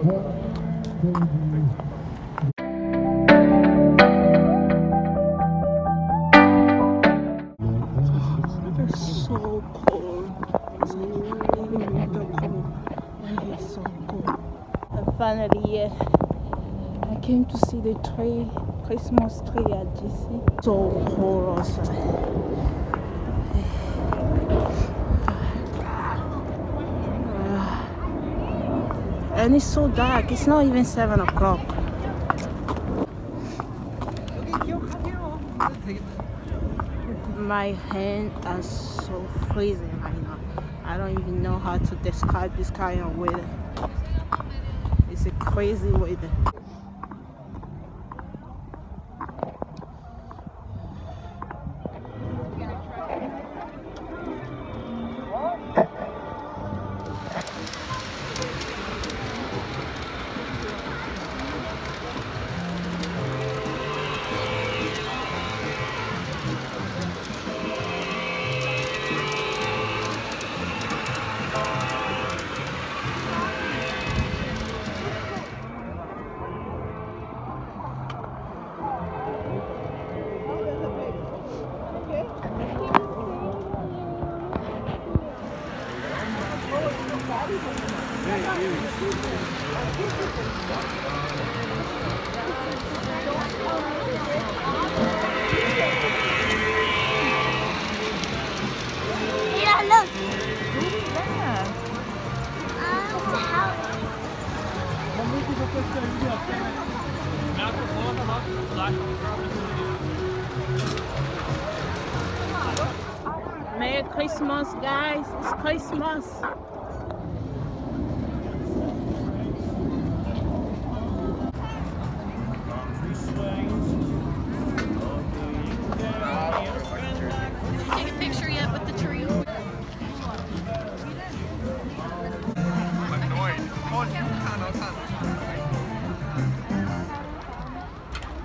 So cold. It's really, really cold. And so cold. And finally, I came to see the tree, Christmas tree at DC. So cold outside. And it's so dark. It's not even seven o'clock. My hands are so freezing right now. I don't even know how to describe this kind of weather. It's a crazy weather. Merry Christmas, guys. It's Christmas.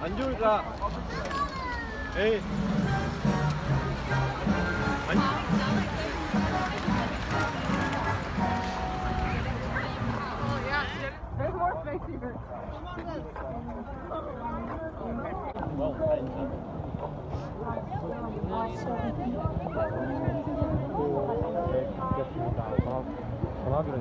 안 좋을까? 에이. 전화기를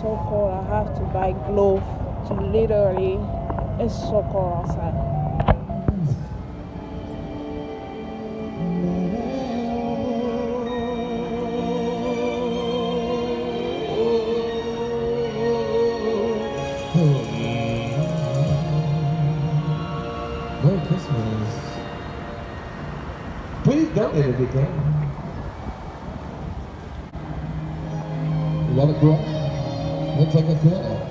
so cold. I have to buy gloves to literally. It's so cold outside. Merry Christmas. Please donate if you can. You want to grow? We'll take a pill.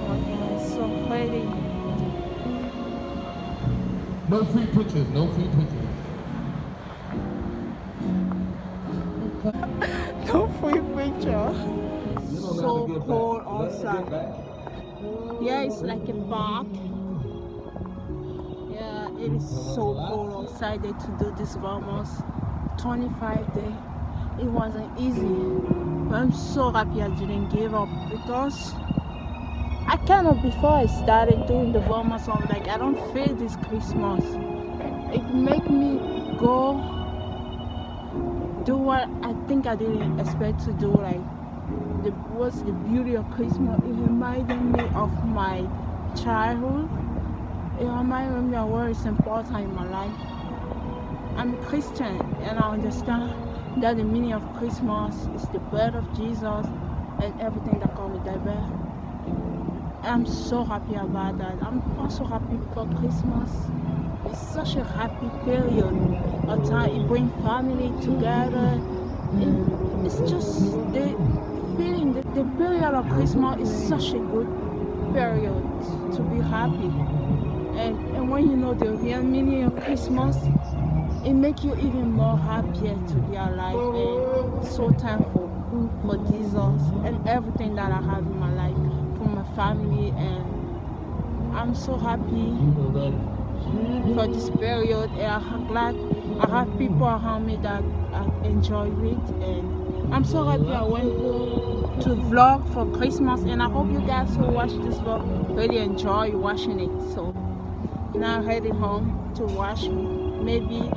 Yeah, it's so pretty. No free pictures, no free pictures. No free picture. So cold outside. Yeah, it's like a park. Yeah, it is so cold outside to do this almost 25 days. It wasn't easy. But I'm so happy I didn't give up because I kind of before I started doing the Vlogmas, like I don't feel this Christmas. it make me go do what I think I didn't expect to do. Like the what's the beauty of Christmas? It reminded me of my childhood. It reminded me of what is important in my life. I'm a Christian and I understand that the meaning of Christmas is the birth of Jesus and everything that comes with that birth. I'm so happy about that. I'm also happy for Christmas. It's such a happy period. A time it brings family together. It, it's just the feeling, the, the period of Christmas is such a good period to be happy. And, and when you know the real meaning of Christmas, it makes you even more happier to be alive and so thankful for Jesus and everything that I have in my life, for my family, and I'm so happy for this period. And I'm glad I have people around me that enjoy it, and I'm so happy I went to vlog for Christmas, and I hope you guys who watch this vlog really enjoy watching it. So now heading home to watch maybe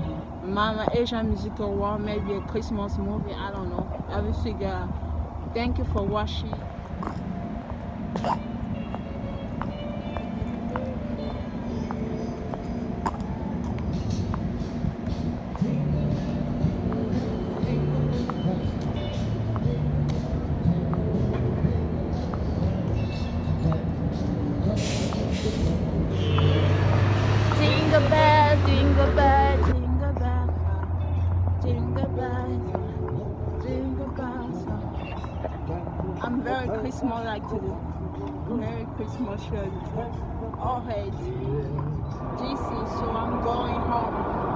Mama Asian musical war, maybe a Christmas movie. I don't know. I will figure. Thank you for watching. Merry Christmas like you. Merry Christmas, Alright. DC, so I'm going home.